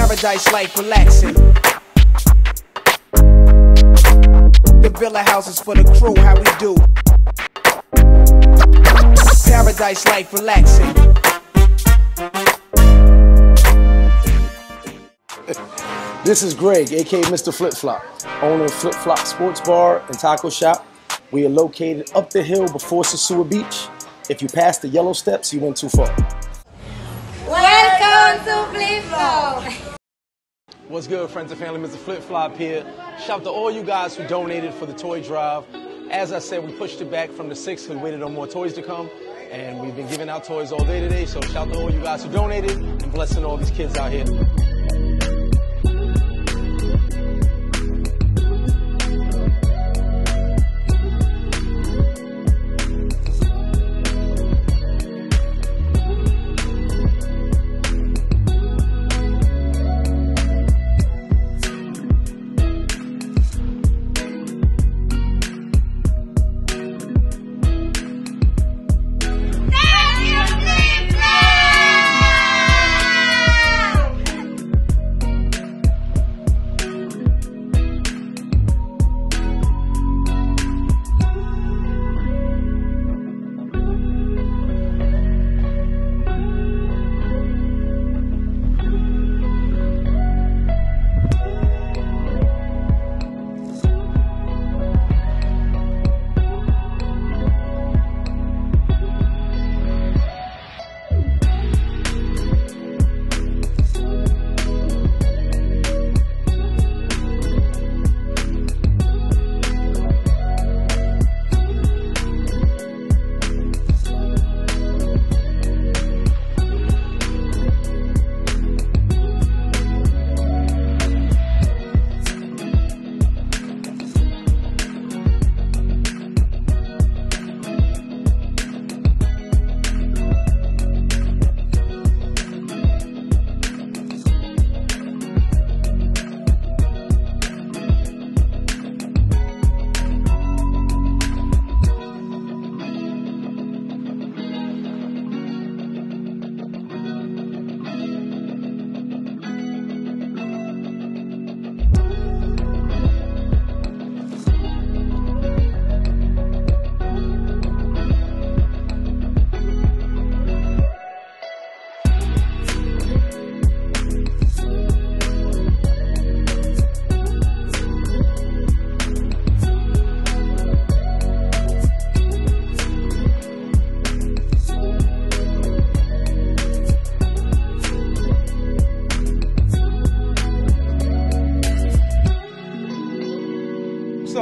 Paradise Lyfe relaxing. The villa houses for the crew, how we do. Paradise Lyfe relaxing. This is Greg, aka Mr. Flip Flop, owner of Flip Flop Sports Bar and Taco Shop. We are located up the hill before Sosua Beach. If you pass the yellow steps, you went too far. What's good, friends and family? Mr. Flip Flop here. Shout out to all you guys who donated for the toy drive. As I said, we pushed it back from the 6th we waited on more toys to come. And we've been giving out toys all day today. So shout out to all you guys who donated and blessing all these kids out here.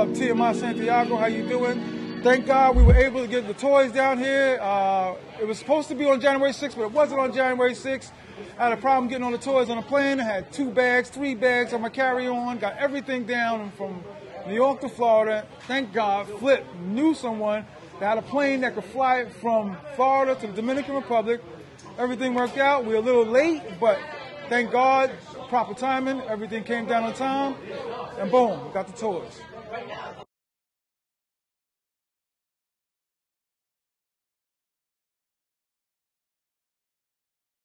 Up, TMI Santiago? How you doing? Thank God we were able to get the toys down here. Uh, it was supposed to be on January 6th, but it wasn't on January 6th. I had a problem getting all the toys on the plane. I had two bags, three bags on my carry-on. Got everything down from New York to Florida. Thank God, Flip knew someone that had a plane that could fly from Florida to the Dominican Republic. Everything worked out. We were a little late, but thank God, proper timing. Everything came down on time, and boom, got the toys right now.